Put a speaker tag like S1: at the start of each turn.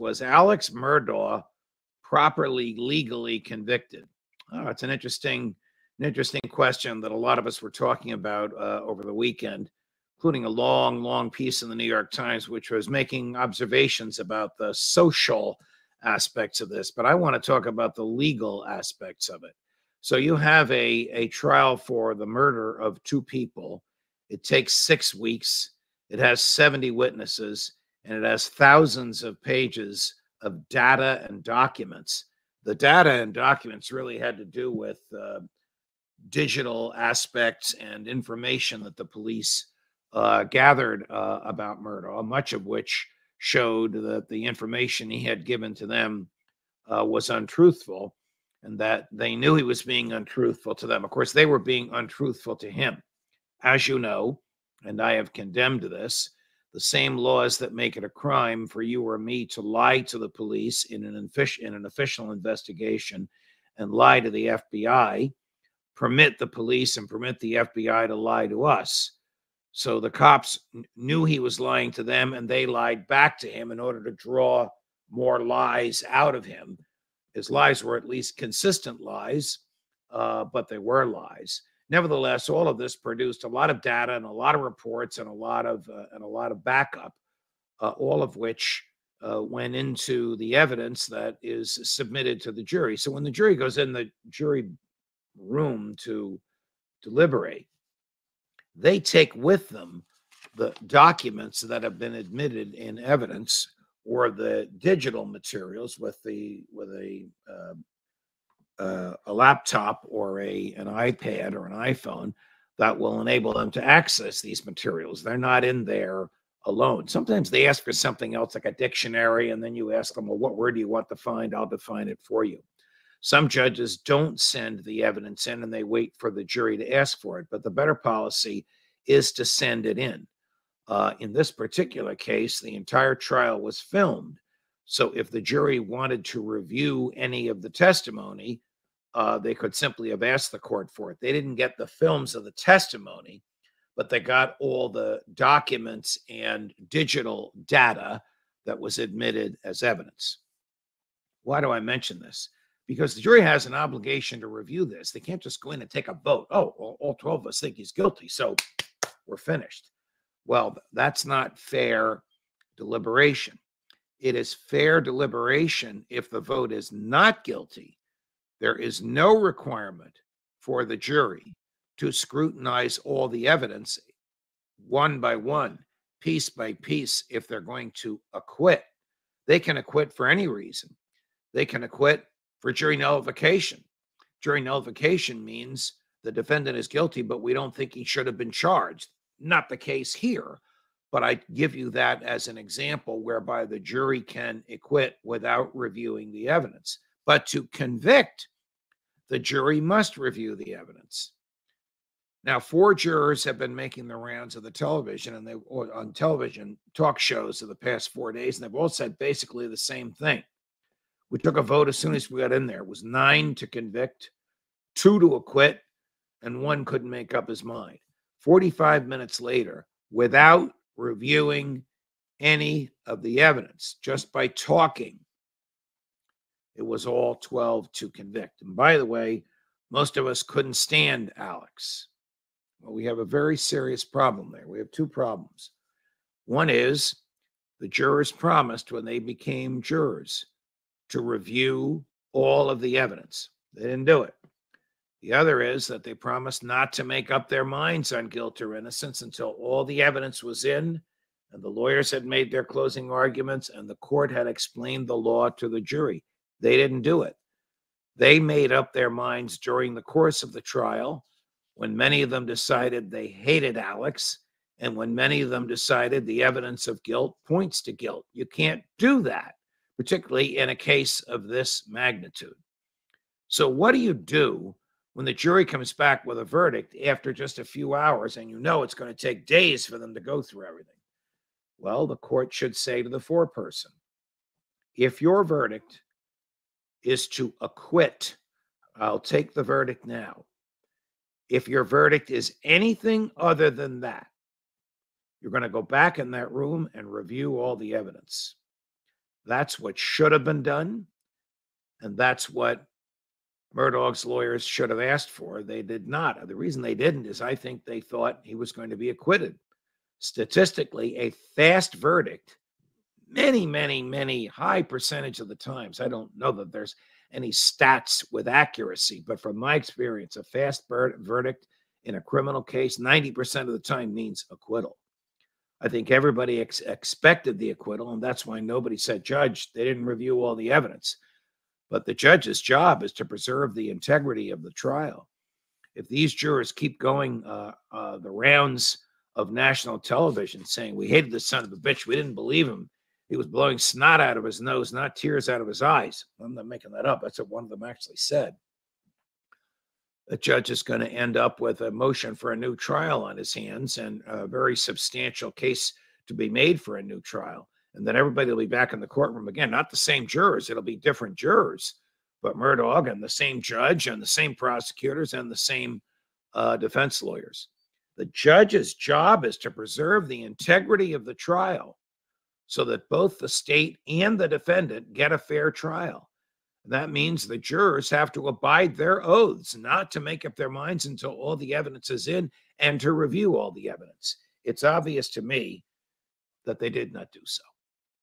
S1: was Alex Murdaugh properly legally convicted? Oh, it's an interesting, an interesting question that a lot of us were talking about uh, over the weekend, including a long, long piece in the New York Times, which was making observations about the social aspects of this. But I want to talk about the legal aspects of it. So you have a, a trial for the murder of two people. It takes six weeks. It has 70 witnesses and it has thousands of pages of data and documents. The data and documents really had to do with uh, digital aspects and information that the police uh, gathered uh, about Murdaugh, much of which showed that the information he had given to them uh, was untruthful and that they knew he was being untruthful to them. Of course, they were being untruthful to him. As you know, and I have condemned this, the same laws that make it a crime for you or me to lie to the police in an, in an official investigation and lie to the FBI permit the police and permit the FBI to lie to us. So the cops knew he was lying to them and they lied back to him in order to draw more lies out of him. His lies were at least consistent lies, uh, but they were lies nevertheless, all of this produced a lot of data and a lot of reports and a lot of uh, and a lot of backup, uh, all of which uh, went into the evidence that is submitted to the jury. So when the jury goes in the jury room to deliberate, they take with them the documents that have been admitted in evidence or the digital materials with the with a uh, uh, a laptop or a an iPad or an iPhone that will enable them to access these materials. They're not in there alone. Sometimes they ask for something else like a dictionary, and then you ask them, well, what word do you want to find? I'll define it for you. Some judges don't send the evidence in and they wait for the jury to ask for it. But the better policy is to send it in. Uh, in this particular case, the entire trial was filmed. So if the jury wanted to review any of the testimony, uh, they could simply have asked the court for it. They didn't get the films of the testimony, but they got all the documents and digital data that was admitted as evidence. Why do I mention this? Because the jury has an obligation to review this. They can't just go in and take a vote. Oh, all, all 12 of us think he's guilty, so we're finished. Well, that's not fair deliberation. It is fair deliberation if the vote is not guilty there is no requirement for the jury to scrutinize all the evidence one by one, piece by piece, if they're going to acquit. They can acquit for any reason. They can acquit for jury nullification. Jury nullification means the defendant is guilty, but we don't think he should have been charged. Not the case here, but I give you that as an example whereby the jury can acquit without reviewing the evidence. But to convict, the jury must review the evidence. Now, four jurors have been making the rounds of the television and they on television talk shows of the past four days, and they've all said basically the same thing. We took a vote as soon as we got in there. It was nine to convict, two to acquit, and one couldn't make up his mind. 45 minutes later, without reviewing any of the evidence, just by talking, it was all 12 to convict. And by the way, most of us couldn't stand Alex. Well, we have a very serious problem there. We have two problems. One is the jurors promised when they became jurors to review all of the evidence. They didn't do it. The other is that they promised not to make up their minds on guilt or innocence until all the evidence was in and the lawyers had made their closing arguments and the court had explained the law to the jury. They didn't do it. They made up their minds during the course of the trial when many of them decided they hated Alex and when many of them decided the evidence of guilt points to guilt. You can't do that, particularly in a case of this magnitude. So, what do you do when the jury comes back with a verdict after just a few hours and you know it's going to take days for them to go through everything? Well, the court should say to the foreperson if your verdict is to acquit. I'll take the verdict now. If your verdict is anything other than that, you're going to go back in that room and review all the evidence. That's what should have been done. And that's what Murdaugh's lawyers should have asked for. They did not. The reason they didn't is I think they thought he was going to be acquitted. Statistically, a fast verdict, many, many, many high percentage of the times, I don't know that there's any stats with accuracy, but from my experience, a fast verdict in a criminal case 90% of the time means acquittal. I think everybody ex- expected the acquittal, and that's why nobody said, Judge, they didn't review all the evidence. But the judge's job is to preserve the integrity of the trial. If these jurors keep going uh, uh, the rounds of national television saying, We hated the son of a bitch, we didn't believe him, he was blowing snot out of his nose, not tears out of his eyes. I'm not making that up. That's what one of them actually said. The judge is going to end up with a motion for a new trial on his hands and a very substantial case to be made for a new trial. And then everybody will be back in the courtroom again, not the same jurors, it'll be different jurors, but Murdaugh and the same judge and the same prosecutors and the same uh, defense lawyers. The judge's job is to preserve the integrity of the trial so that both the state and the defendant get a fair trial. That means the jurors have to abide their oaths, not to make up their minds until all the evidence is in and to review all the evidence. It's obvious to me that they did not do so.